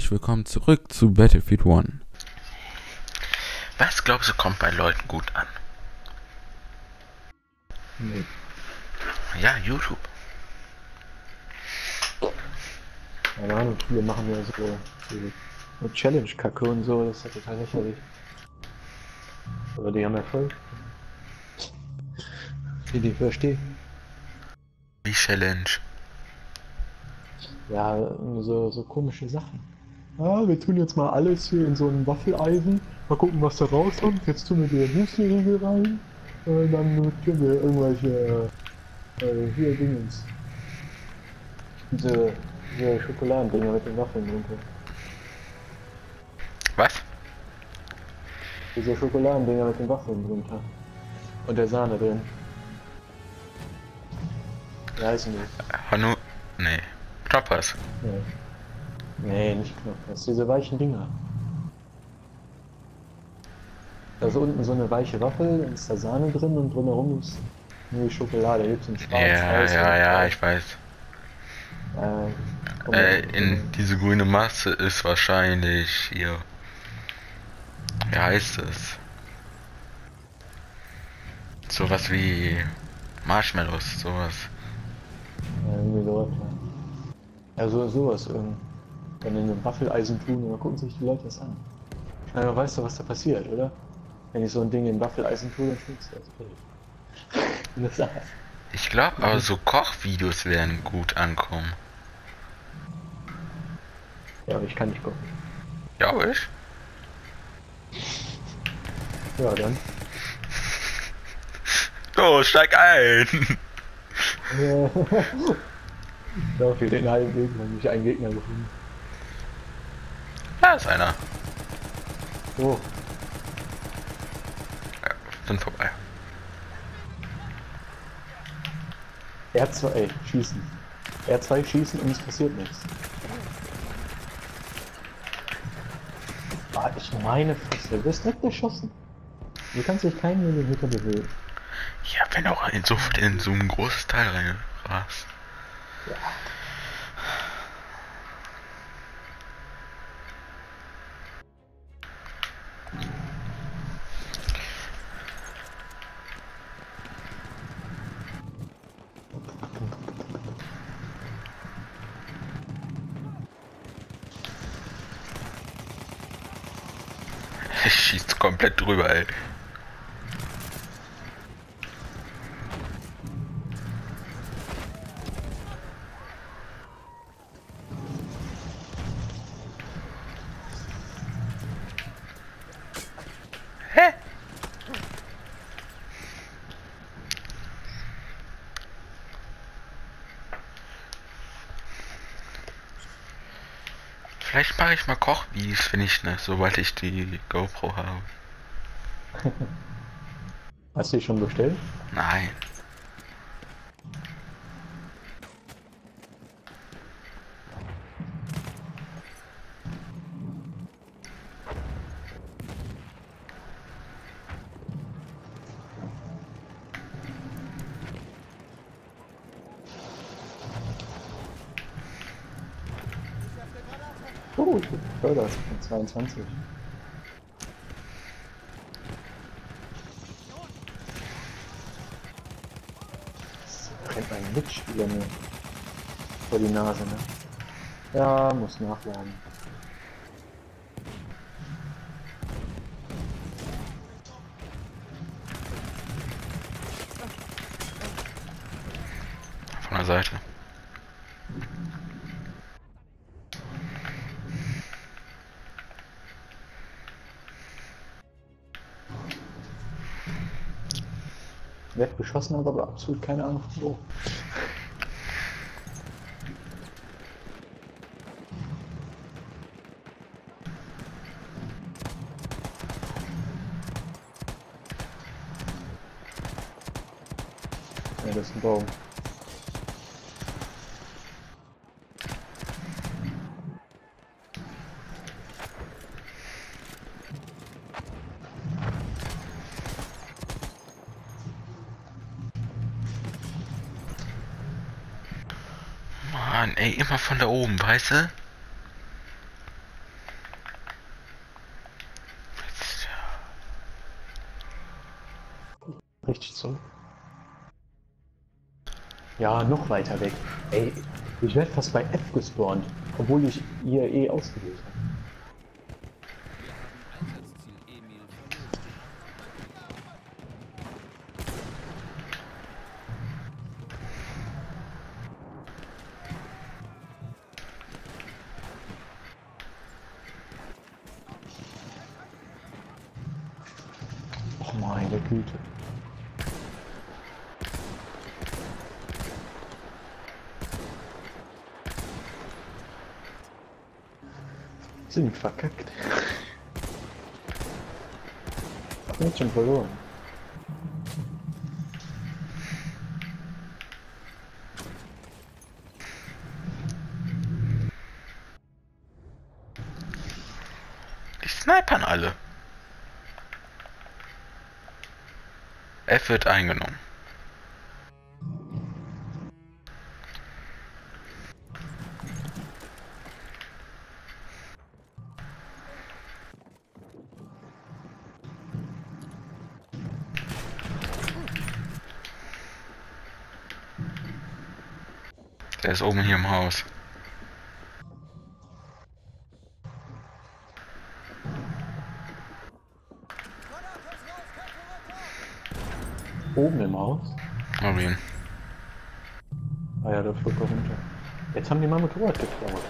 herzlich willkommen zurück zu Battlefield 1. Was glaubst du kommt bei Leuten gut an? Nee. Ja, YouTube. Keine Ahnung, viele machen ja so, so Challenge-Kacke und so, das ist ja total lächerlich. Aber die haben Erfolg. Die, die verstehen. Wie Challenge. Ja, so, so komische Sachen. Ah, wir tun jetzt mal alles hier in so ein Waffeleisen. Mal gucken, was da rauskommt. Jetzt tun wir die Müsli-Riegel rein. Äh, dann tun wir irgendwelche äh, hier Dingens. Diese, diese Schokoladendinger mit den Waffeln drunter. Was? Diese Schokoladendinger mit den Waffeln drunter. Und der Sahne drin. Wie heißen die? Hanu. Nee. Knoppers. Nee. Nee, nicht Knoppers. Diese weichen Dinger. Da ist unten so eine weiche Waffel, dann ist da Sahne drin und drumherum ist nur die Schokolade. Gibt's in schwarz, Ja, ja, ja, ich weiß. Äh, Äh, in diese grüne Masse ist wahrscheinlich hier. Wie heißt es? Sowas wie Marshmallows, sowas. Ja, irgendwie sowas, ja. Ja, so, sowas irgendwie. Dann in einem Waffeleisen tun und dann gucken sich die Leute das an. Meine, weißt du, was da passiert, oder? Wenn ich so ein Ding in Waffeleisen tue, dann schmeckt es das. das. Ich glaube aber so Kochvideos werden gut ankommen. Ja, aber ich kann nicht gucken. Ja, ich? Ja, dann. So, steig ein! Ja. Da fehlt den halben Weg, dann hab ich einen Gegner gefunden. Da ist einer. So, Ja, sind vorbei. R2, ey, schießen. R2 schießen und es passiert nichts. Ah, ich meine Fresse, du wirst direkt erschossen. Du kannst dich keinen Millimeter bewegen. Ja, wenn auch in so, in so ein großes Teil rein drüber, ey. Vielleicht mache ich mal Kochvideos, wenn ich ne, sobald ich die GoPro habe. Hast du die schon bestellt? Nein. Oh, ich bin befördert mit 22. rennt mein Mitspieler mir vor die Nase, ne? Ja, muss nachladen. Von der Seite. Werd beschossen, habe aber absolut keine Ahnung wo. Mann, ey, immer von da oben, weißt du? Richtig so. Ja, noch weiter weg. Ey, ich werde fast bei F gespawnt, obwohl ich IAE ausgewählt habe. Sind verkackt. Jetzt schon verloren. Die snipern alle. F wird eingenommen. Ist oben hier im Haus. Oben im Haus. Marvin. Ah ja, der flog da runter. Jetzt haben die mein Motorrad geklaut.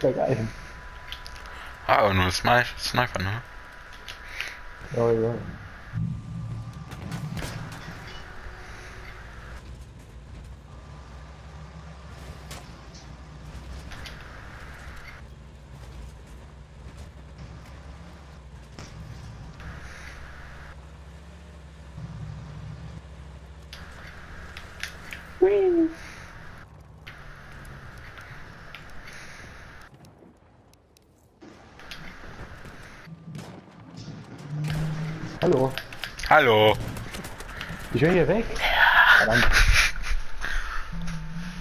Gleich ein. Ah, nur Sni Sniper, ne? Ja, ja. Hallo. Hallo. Ich will hier weg. Verdammt.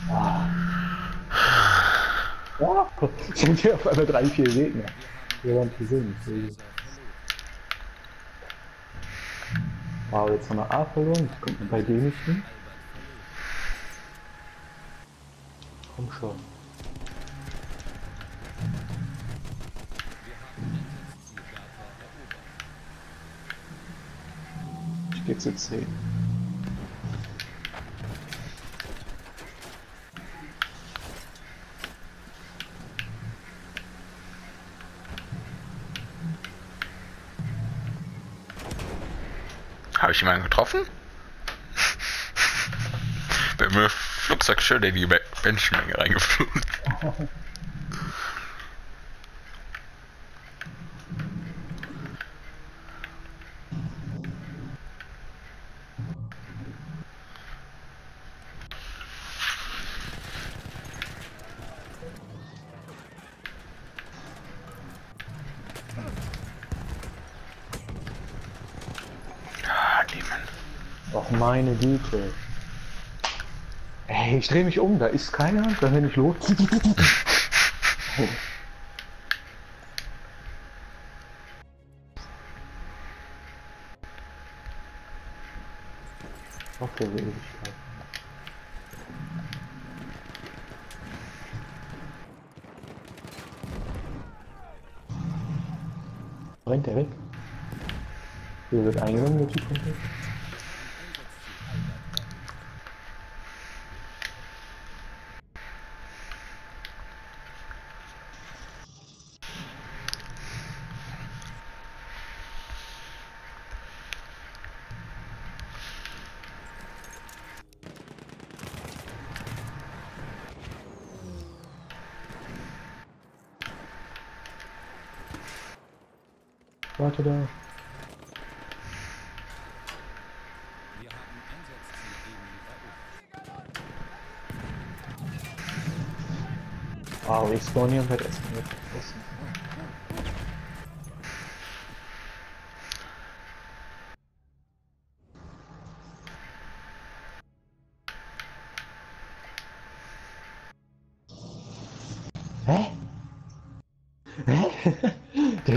Ah. Ja, sind hier auf einmal drei, vier Gegner. Wir waren die sind. Wow, jetzt haben wir A verloren. Kommt man bei denen nicht hin. Komm schon. Ich geh zu C. ich jemanden getroffen? Bin mir Flugzeug schön in die Me- Menschenmenge reingeflogen. Ah, niemand. Och meine Güte. Ey, ich dreh mich um, da ist keiner, dann bin ich los. Auf der Ewigkeit. Rennt der weg? Hier wird eingenommen, der Typ kommt weg. Warte da. Wow, hier und werd erstmal mit draußen. Hä? Hä?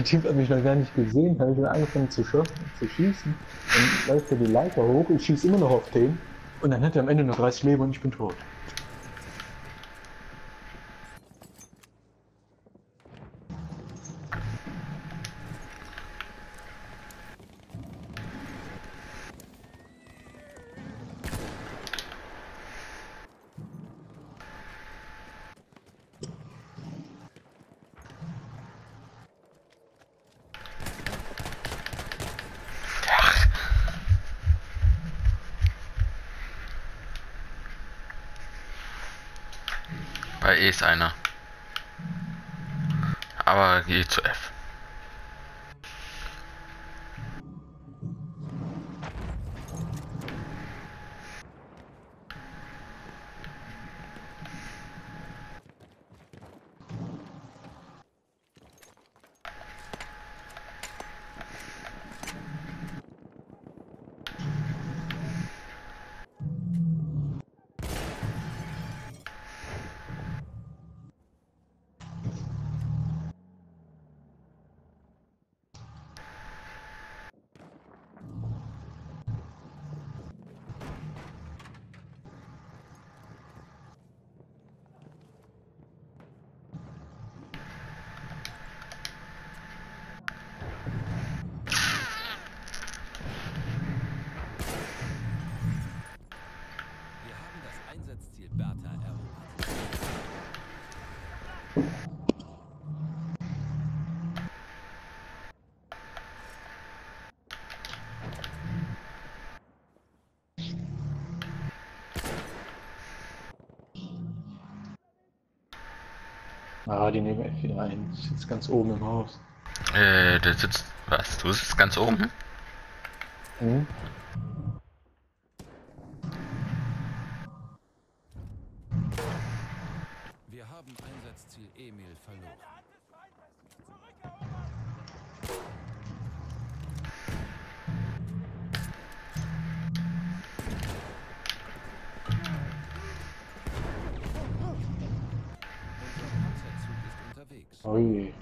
Der Typ hat mich noch gar nicht gesehen, habe ich schon angefangen zu, zu schießen. Dann läuft er die Leiter hoch, ich schieße immer noch auf den. Und dann hat er am Ende nur 30 Leben und ich bin tot. Bei E ist einer. Aber geh zu F. Wir haben das Einsatzziel Bertha erobert. Ah, die nehmen echt wieder ein. Ich sitze ganz oben im Haus. Äh, der sitzt. Was? Du sitzt ganz oben? Hm? Wir haben Einsatzziel Emil verloren. Ist unterwegs.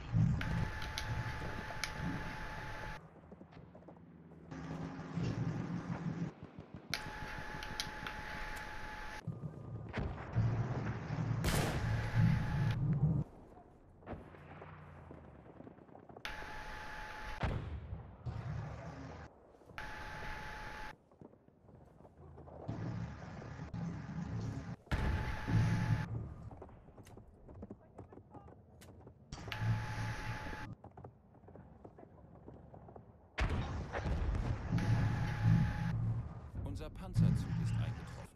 Panzerzug ist eingetroffen.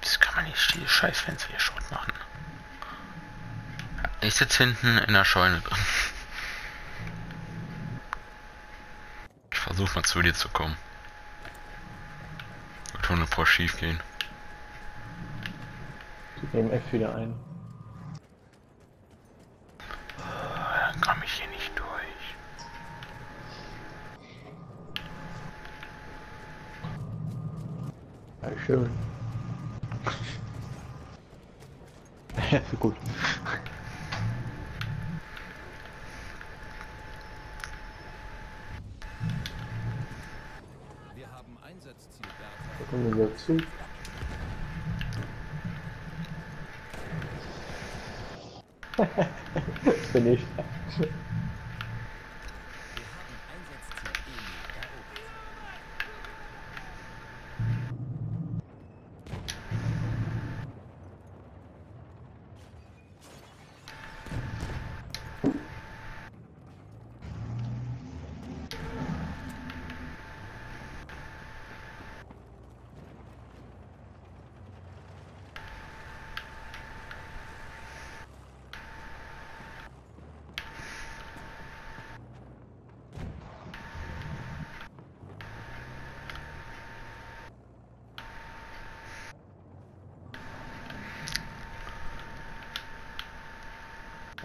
Das kann man nicht, die Scheißfenster hier Schrott machen. Ich sitze hinten in der Scheune drin. Ich versuche mal zu dir zu kommen. Wird 100 pro schief gehen. Die nehmen F wieder ein. Dann komme ich hier nicht durch. Ja, schön. Gut. Wir haben Einsatzziel. Da kommen wir dazu. Bin ich.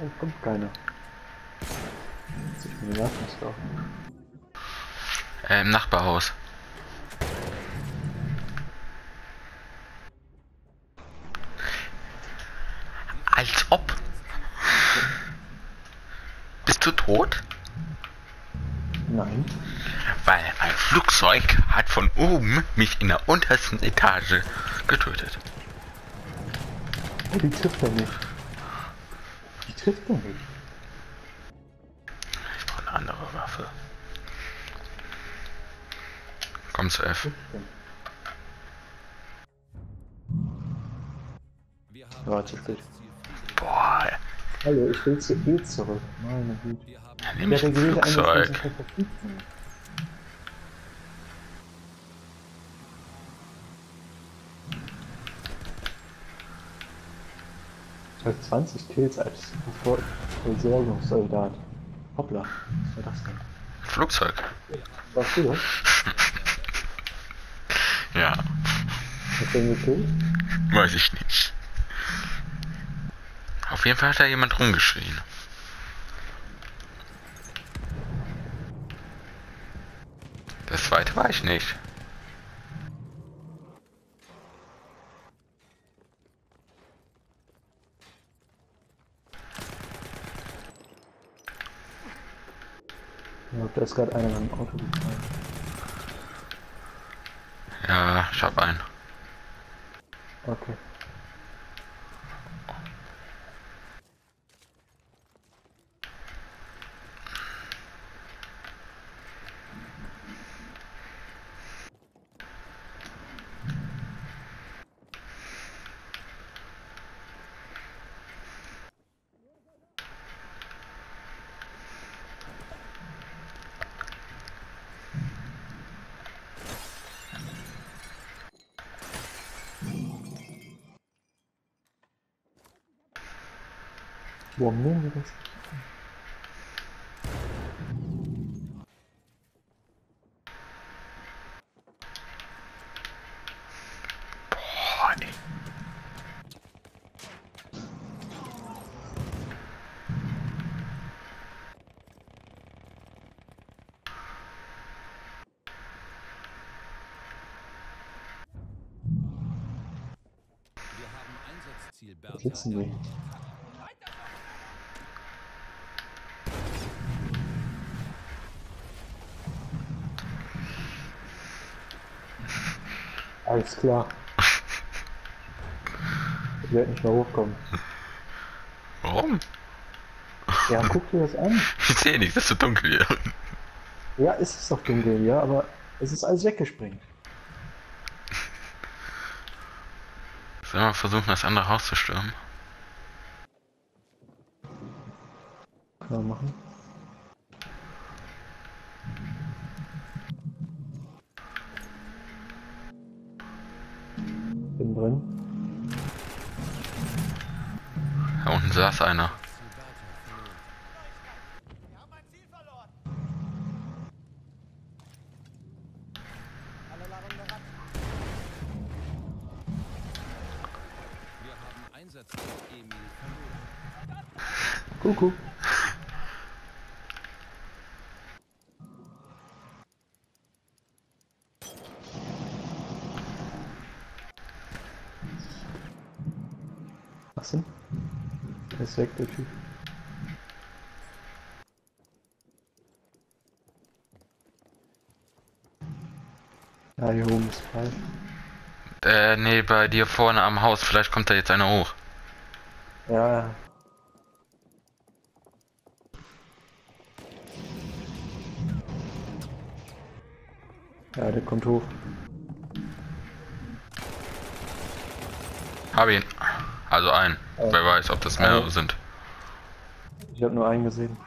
Oh, kommt keiner. Gedacht, ist doch. Äh, im Nachbarhaus. Als ob. Bist du tot? Nein. Weil mein Flugzeug hat von oben mich in der untersten Etage getötet. Die trifft er nicht. Trifft er nicht. Ich brauche eine andere Waffe. Komm zu F. Trifft. Wir Ja, haben war zu spät. Einsatzziel Boah, Hallo, ich will zu E zurück. Meine Güte. Dann nehme Ja, ich der ein gewählte Einsatz Flugzeug. ist nicht verfügbar. Ich habe 20 Kills als Versorgungssoldat. Hoppla, was war das denn? Flugzeug. Warst du das? Ja, Hast du ihn gekillt? weiß ich nicht. Auf jeden Fall hat da jemand rumgeschrien. Das zweite war ich nicht. Ja, da ist gerade einer mit dem Auto gefahren. Ja, ich hab einen. Okay. Das? Boah, ey. Wir haben Einsatzziel Bertha. Alles klar. Ich werde nicht mehr hochkommen. Warum? Ja, guck dir das an. Ich sehe nichts, es ist so dunkel hier. Ja, es ist doch dunkel, ja, aber es ist alles weggesprengt. Sollen wir versuchen, das andere Haus zu stürmen? Kann man machen. Drin. Da unten saß einer. Ziel Bertha verloren. Wir haben Einsatzziel Emil verloren. Kuckuck. Was denn? Der ist weg, der Typ. Ja, hier oben ist frei. Äh, nee, bei dir vorne am Haus. Vielleicht kommt da jetzt einer hoch. Ja, ja. Ja, der kommt hoch. Hab ihn. Also ein. Oh. Wer weiß, ob das mehrere Oh. sind. Ich habe nur einen gesehen.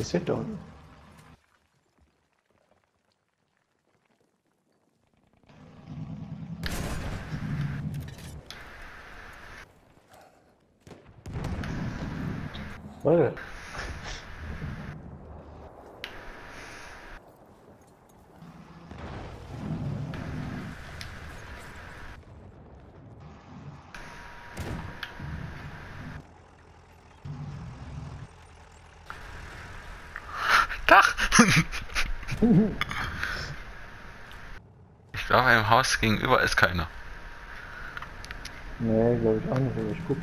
Passiert da unten. Leute. Dach! Ich glaube, im Haus gegenüber ist keiner. Nee, glaube ich auch nicht, aber ich guck.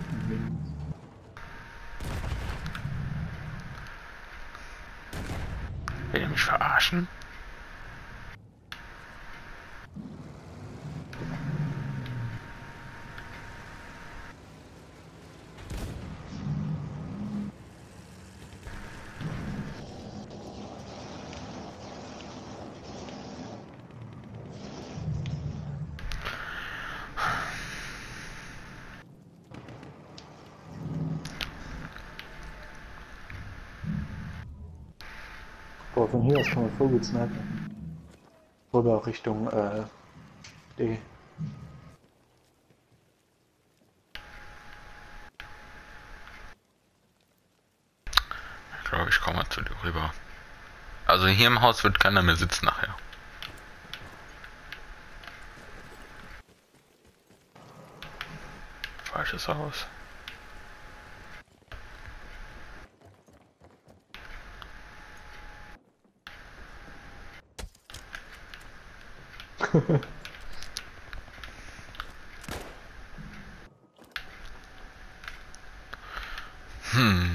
Will ihr mich verarschen? Boah, von hier aus kann man gut snipen. Rüber Richtung, äh, D. Ich glaube, ich komme mal zu dir rüber. Also hier im Haus wird keiner mehr sitzen nachher. Falsches Haus. hmm.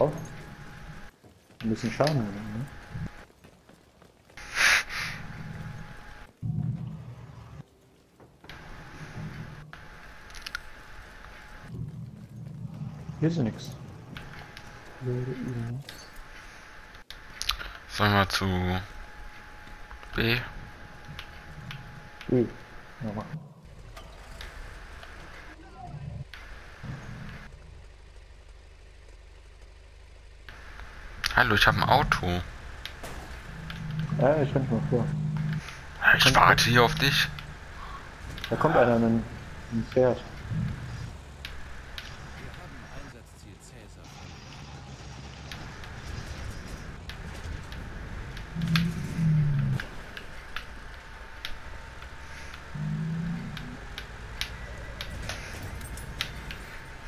Auch. Ein bisschen Schaden? Ne? Hier ist ja nix. Sollen wir zu B? Ui, nochmal. Hallo, ich habe ein Auto. Ja, ich renn mal vor. Ich warte hier auf dich. Da kommt einer mit einem Pferd. Wir haben Einsatzziel Cäsar.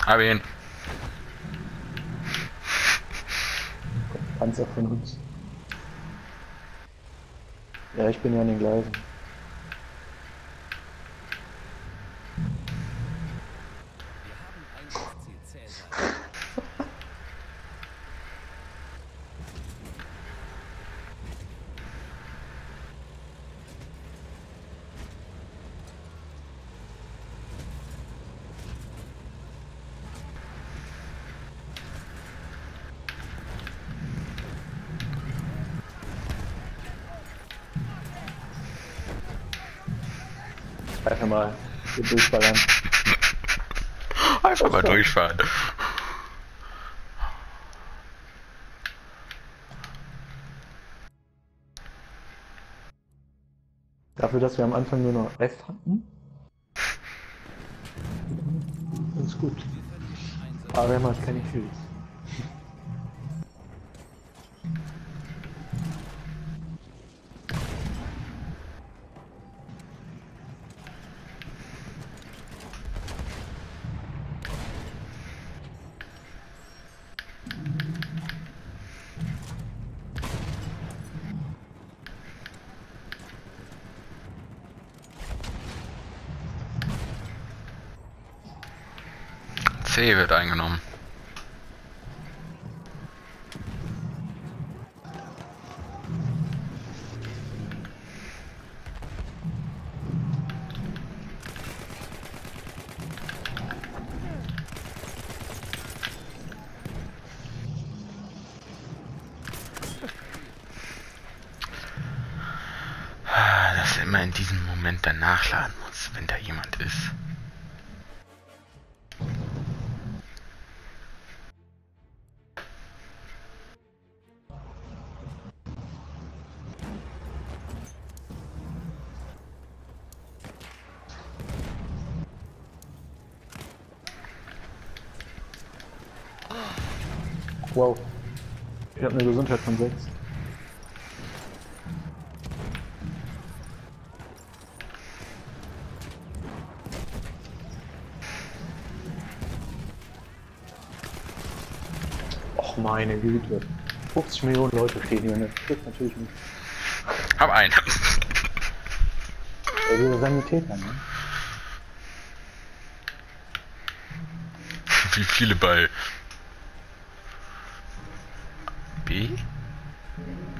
Hab ihn. Panzer von uns. Ja, ich bin ja an den Gleisen. Einfach mal durchballern. Einfach mal durchfahren. Dafür, dass wir am Anfang nur noch F hatten. Ganz gut. Aber wir haben halt keine Kills. Wird eingenommen. Wow. Ich habe eine Gesundheit von 6. Och meine Güte. 50 Millionen Leute stehen hier und das trifft natürlich nicht. Hab einen. Ja, diese Sanitäter, ne? Wie viele bei B?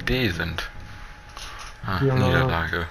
D sind. Ah, Ja. Niederlage.